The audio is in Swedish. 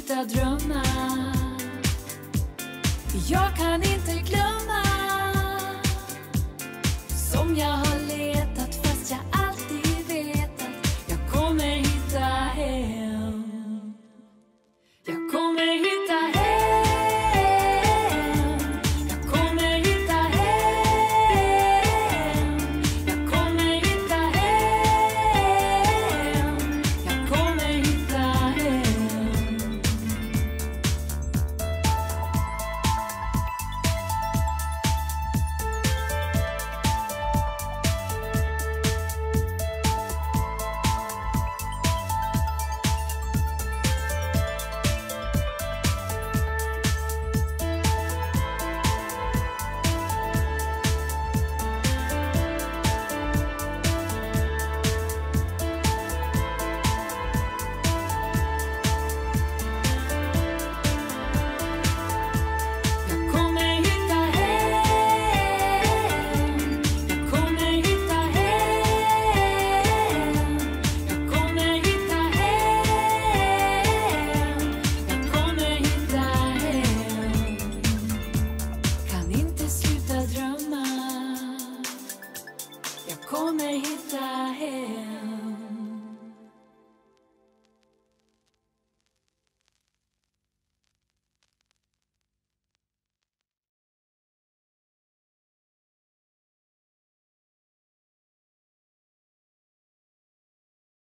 sluta drömma. Jag kan inte only